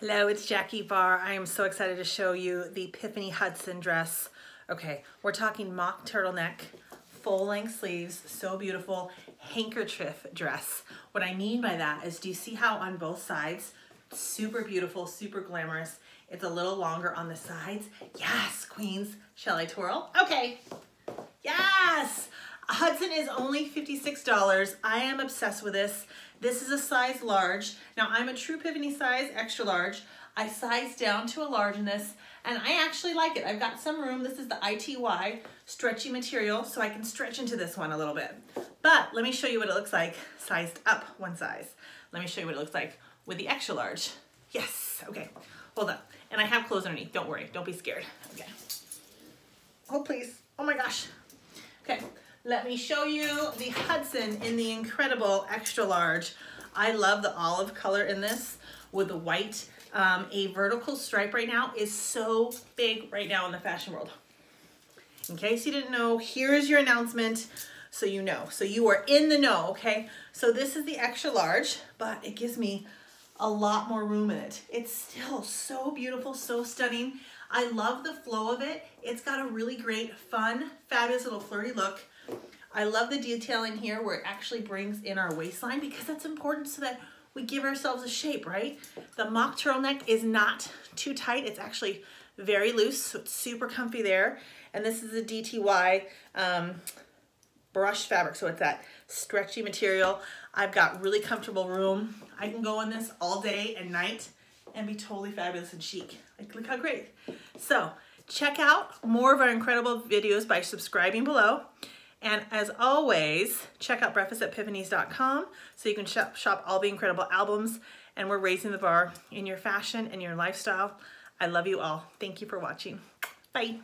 Hello, it's Jackie Barr. I am so excited to show you the Epiphany Hudson dress. Okay, we're talking mock turtleneck, full length sleeves, so beautiful, handkerchief dress. What I mean by that is, do you see how on both sides, super beautiful, super glamorous, it's a little longer on the sides? Yes, queens. Shall I twirl? Okay. Yes! Hudson is only $56. I am obsessed with this. This is a size large. Now I'm a true Epiphany size, extra large. I sized down to a large in this and I actually like it. I've got some room. This is the ITY stretchy material so I can stretch into this one a little bit. But let me show you what it looks like sized up one size. Let me show you what it looks like with the extra large. Yes, okay, hold up. And I have clothes underneath, don't worry, don't be scared. Okay. Oh, please, oh my gosh. Okay, let me show you the Hudson in the incredible extra large. I love the olive color in this with the white. Um, a vertical stripe right now is so big right now in the fashion world. In case you didn't know, here's your announcement so you know. So you are in the know, okay? So this is the extra large, but it gives me a lot more room in it. It's still so beautiful, so stunning. I love the flow of it. It's got a really great, fun, fabulous little flirty look. I love the detail in here where it actually brings in our waistline because that's important so that we give ourselves a shape, right? The mock turtleneck is not too tight. It's actually very loose, so it's super comfy there. And this is a DTY um, brush fabric, so it's that stretchy material. I've got really comfortable room. I can go in this all day and night and be totally fabulous and chic. Like, look how great. So check out more of our incredible videos by subscribing below. And as always, check out breakfastepiphanies.com so you can shop, shop all the incredible albums. And we're raising the bar in your fashion and your lifestyle. I love you all. Thank you for watching. Bye.